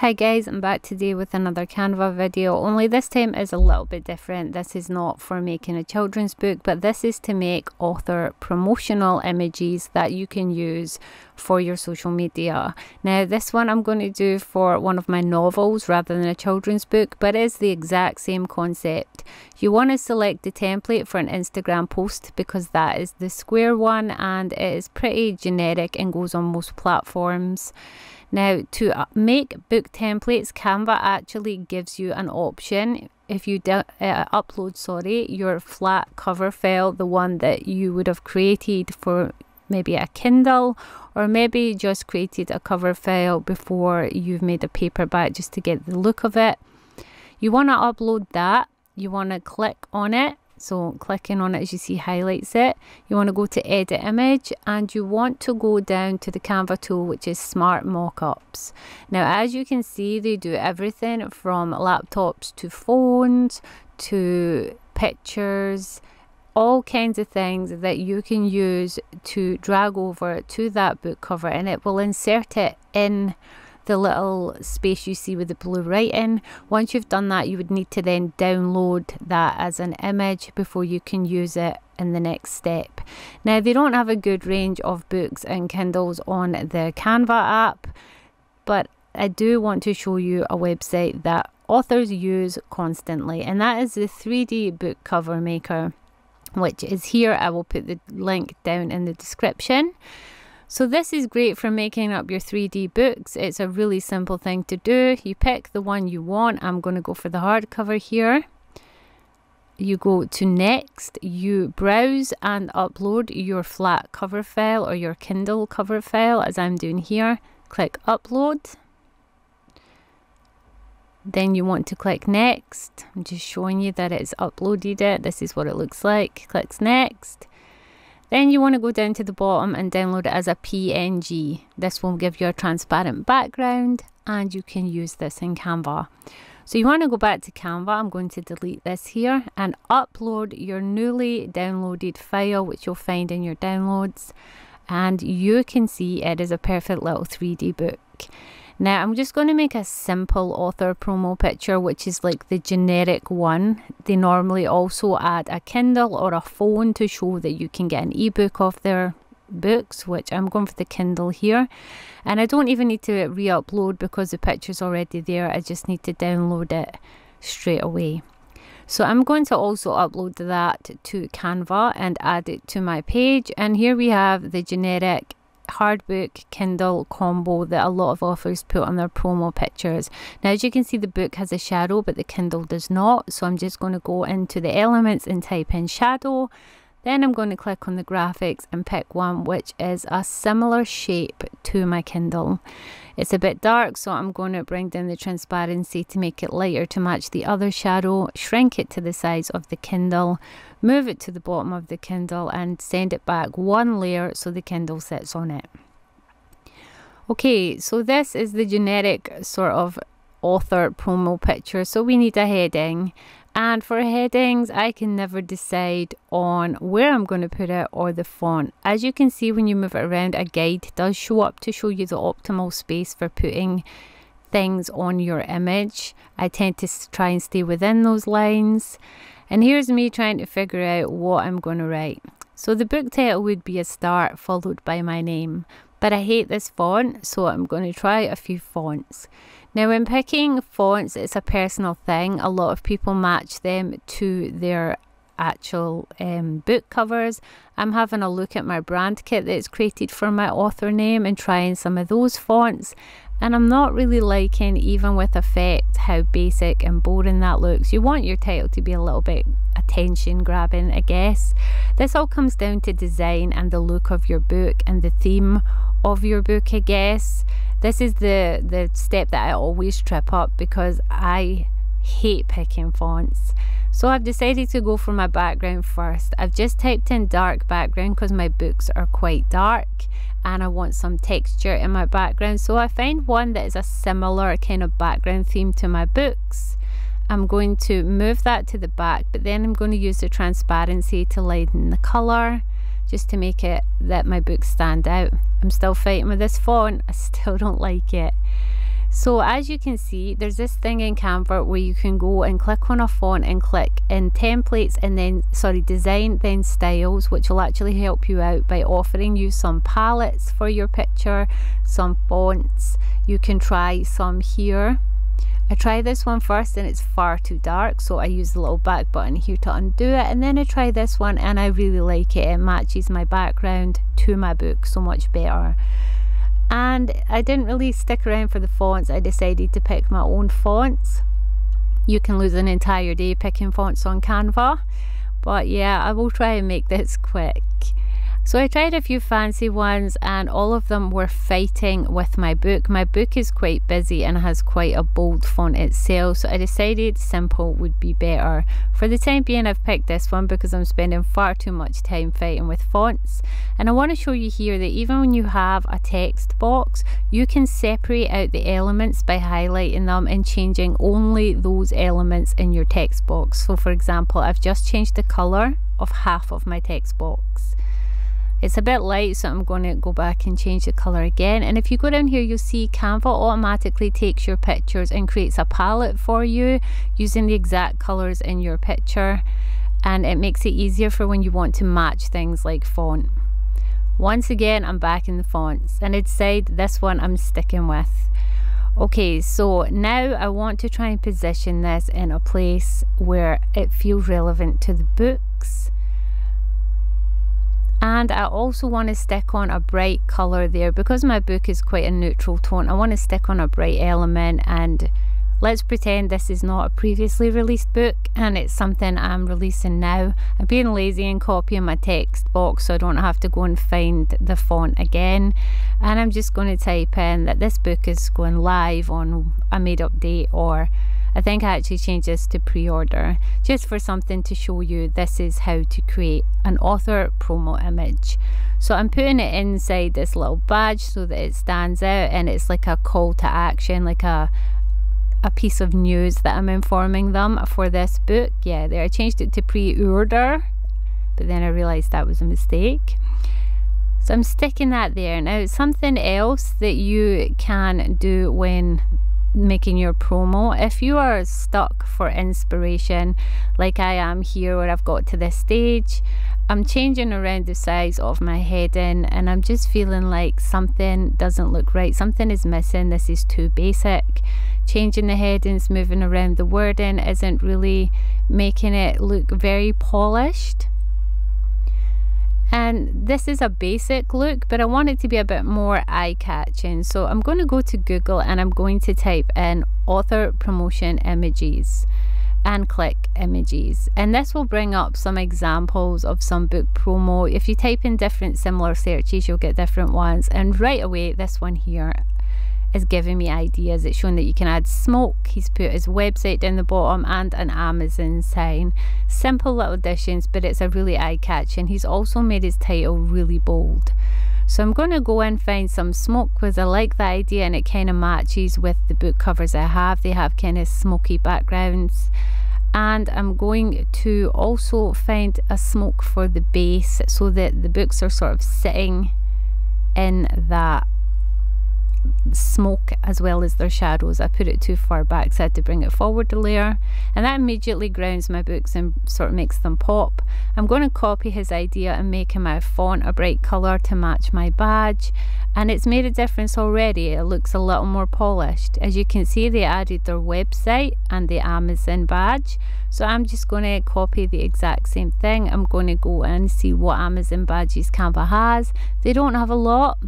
Hi guys, I'm back today with another Canva video, only this time is a little bit different. This is not for making a children's book, but this is to make author promotional images that you can use for your social media. Now this one I'm going to do for one of my novels rather than a children's book, but it is the exact same concept. You want to select the template for an Instagram post because that is the square one and it is pretty generic and goes on most platforms. Now, to uh, make book templates, Canva actually gives you an option. If you uh, upload, sorry, your flat cover file, the one that you would have created for maybe a Kindle, or maybe just created a cover file before you've made a paperback just to get the look of it. You want to upload that. You want to click on it so clicking on it as you see highlights it. You want to go to edit image and you want to go down to the Canva tool which is smart mockups. Now as you can see they do everything from laptops to phones to pictures all kinds of things that you can use to drag over to that book cover and it will insert it in the little space you see with the blue writing. Once you've done that, you would need to then download that as an image before you can use it in the next step. Now, they don't have a good range of books and Kindles on the Canva app, but I do want to show you a website that authors use constantly, and that is the 3D book cover maker, which is here. I will put the link down in the description. So this is great for making up your 3D books. It's a really simple thing to do. You pick the one you want. I'm going to go for the hardcover here. You go to next, you browse and upload your flat cover file or your Kindle cover file as I'm doing here. Click upload. Then you want to click next. I'm just showing you that it's uploaded it. This is what it looks like. Clicks next. Then you want to go down to the bottom and download it as a PNG. This will give you a transparent background and you can use this in Canva. So you want to go back to Canva, I'm going to delete this here and upload your newly downloaded file which you'll find in your downloads and you can see it is a perfect little 3D book. Now I'm just going to make a simple author promo picture which is like the generic one. They normally also add a Kindle or a phone to show that you can get an ebook of their books which I'm going for the Kindle here and I don't even need to re-upload because the picture's already there I just need to download it straight away. So I'm going to also upload that to Canva and add it to my page and here we have the generic hardbook Kindle combo that a lot of authors put on their promo pictures. Now as you can see the book has a shadow but the Kindle does not so I'm just going to go into the elements and type in shadow then I'm going to click on the graphics and pick one which is a similar shape to my Kindle. It's a bit dark so I'm going to bring down the transparency to make it lighter to match the other shadow, shrink it to the size of the Kindle, move it to the bottom of the Kindle and send it back one layer so the Kindle sits on it. Okay, so this is the generic sort of author promo picture. So we need a heading and for headings, I can never decide on where I'm going to put it or the font. As you can see when you move it around, a guide does show up to show you the optimal space for putting things on your image. I tend to try and stay within those lines. And here's me trying to figure out what I'm going to write. So the book title would be a start followed by my name. But I hate this font, so I'm going to try a few fonts. Now, when picking fonts, it's a personal thing. A lot of people match them to their actual um, book covers. I'm having a look at my brand kit that's created for my author name and trying some of those fonts. And I'm not really liking, even with effect, how basic and boring that looks. You want your title to be a little bit attention grabbing, I guess. This all comes down to design and the look of your book and the theme of your book, I guess. This is the, the step that I always trip up because I hate picking fonts. So I've decided to go for my background first. I've just typed in dark background because my books are quite dark and I want some texture in my background. So I find one that is a similar kind of background theme to my books. I'm going to move that to the back, but then I'm going to use the transparency to lighten the colour just to make it that my books stand out. I'm still fighting with this font. I still don't like it. So as you can see, there's this thing in Canva where you can go and click on a font and click in templates and then, sorry, design, then styles, which will actually help you out by offering you some palettes for your picture, some fonts. You can try some here. I try this one first and it's far too dark so I use the little back button here to undo it and then I try this one and I really like it. It matches my background to my book so much better. And I didn't really stick around for the fonts. I decided to pick my own fonts. You can lose an entire day picking fonts on Canva but yeah I will try and make this quick so I tried a few fancy ones and all of them were fighting with my book. My book is quite busy and has quite a bold font itself so I decided simple would be better. For the time being I've picked this one because I'm spending far too much time fighting with fonts and I want to show you here that even when you have a text box you can separate out the elements by highlighting them and changing only those elements in your text box. So for example I've just changed the colour of half of my text box it's a bit light so I'm going to go back and change the color again and if you go down here you'll see Canva automatically takes your pictures and creates a palette for you using the exact colors in your picture and it makes it easier for when you want to match things like font. Once again I'm back in the fonts and I decided this one I'm sticking with. Okay, so now I want to try and position this in a place where it feels relevant to the books and I also want to stick on a bright color there. Because my book is quite a neutral tone I want to stick on a bright element and let's pretend this is not a previously released book and it's something I'm releasing now. I'm being lazy and copying my text box so I don't have to go and find the font again. And I'm just going to type in that this book is going live on a made up date or I think I actually changed this to pre-order just for something to show you this is how to create an author promo image. So I'm putting it inside this little badge so that it stands out and it's like a call to action, like a a piece of news that I'm informing them for this book. Yeah, there I changed it to pre-order, but then I realized that was a mistake. So I'm sticking that there. Now something else that you can do when making your promo. If you are stuck for inspiration like I am here where I've got to this stage I'm changing around the size of my heading and I'm just feeling like something doesn't look right. Something is missing. This is too basic. Changing the headings moving around the wording isn't really making it look very polished and this is a basic look but I want it to be a bit more eye-catching. So I'm going to go to Google and I'm going to type in author promotion images and click images. And this will bring up some examples of some book promo. If you type in different similar searches you'll get different ones. And right away this one here is giving me ideas. It's showing that you can add smoke. He's put his website down the bottom and an Amazon sign. Simple little additions, but it's a really eye-catching. He's also made his title really bold. So I'm going to go and find some smoke because I like the idea and it kind of matches with the book covers I have. They have kind of smoky backgrounds. And I'm going to also find a smoke for the base so that the books are sort of sitting in that smoke as well as their shadows. I put it too far back so I had to bring it forward a layer and that immediately grounds my books and sort of makes them pop. I'm going to copy his idea and make my font a bright colour to match my badge and it's made a difference already. It looks a little more polished. As you can see they added their website and the Amazon badge so I'm just going to copy the exact same thing. I'm going to go and see what Amazon badges Canva has. They don't have a lot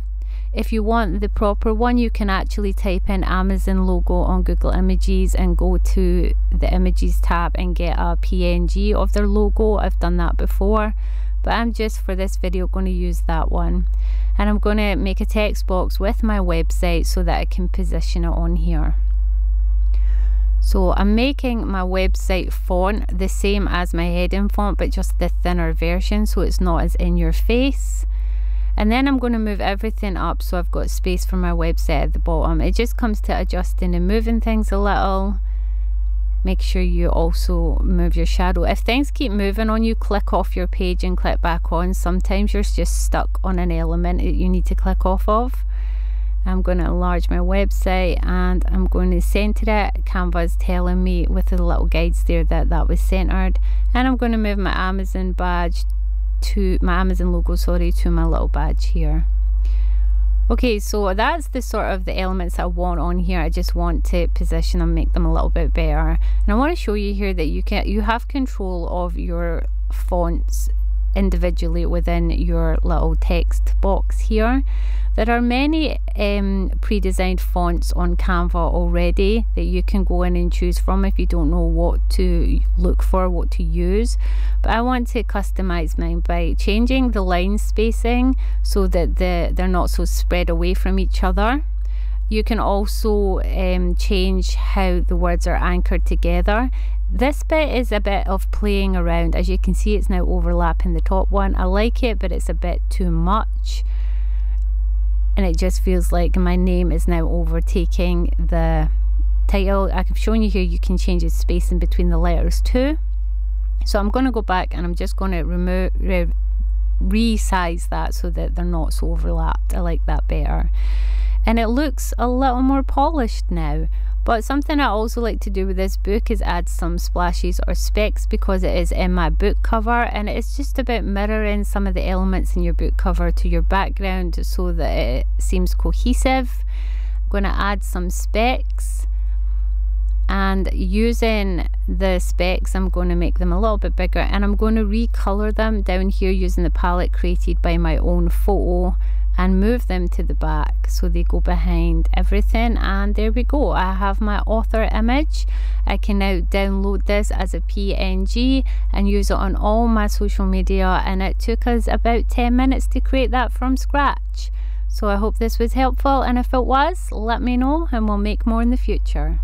if you want the proper one, you can actually type in Amazon logo on Google Images and go to the Images tab and get a PNG of their logo. I've done that before, but I'm just for this video going to use that one. And I'm going to make a text box with my website so that I can position it on here. So I'm making my website font the same as my heading font, but just the thinner version so it's not as in your face and then I'm going to move everything up so I've got space for my website at the bottom. It just comes to adjusting and moving things a little. Make sure you also move your shadow. If things keep moving on you click off your page and click back on. Sometimes you're just stuck on an element that you need to click off of. I'm going to enlarge my website and I'm going to center it. Canva is telling me with the little guides there that that was centered. And I'm going to move my Amazon badge to my Amazon logo, sorry, to my little badge here. Okay, so that's the sort of the elements I want on here. I just want to position them, make them a little bit better. And I want to show you here that you can you have control of your fonts individually within your little text box here. There are many um, pre-designed fonts on Canva already that you can go in and choose from if you don't know what to look for, what to use. But I want to customize mine by changing the line spacing so that the, they're not so spread away from each other. You can also um, change how the words are anchored together this bit is a bit of playing around. As you can see, it's now overlapping the top one. I like it, but it's a bit too much. And it just feels like my name is now overtaking the title. I've shown you here, you can change the spacing between the letters too. So I'm going to go back and I'm just going to remove, re resize that so that they're not so overlapped. I like that better. And it looks a little more polished now. But something I also like to do with this book is add some splashes or specks because it is in my book cover and it's just about mirroring some of the elements in your book cover to your background so that it seems cohesive. I'm going to add some specks and using the specks I'm going to make them a little bit bigger and I'm going to recolor them down here using the palette created by my own photo and move them to the back. So they go behind everything and there we go. I have my author image. I can now download this as a PNG and use it on all my social media and it took us about 10 minutes to create that from scratch. So I hope this was helpful and if it was let me know and we'll make more in the future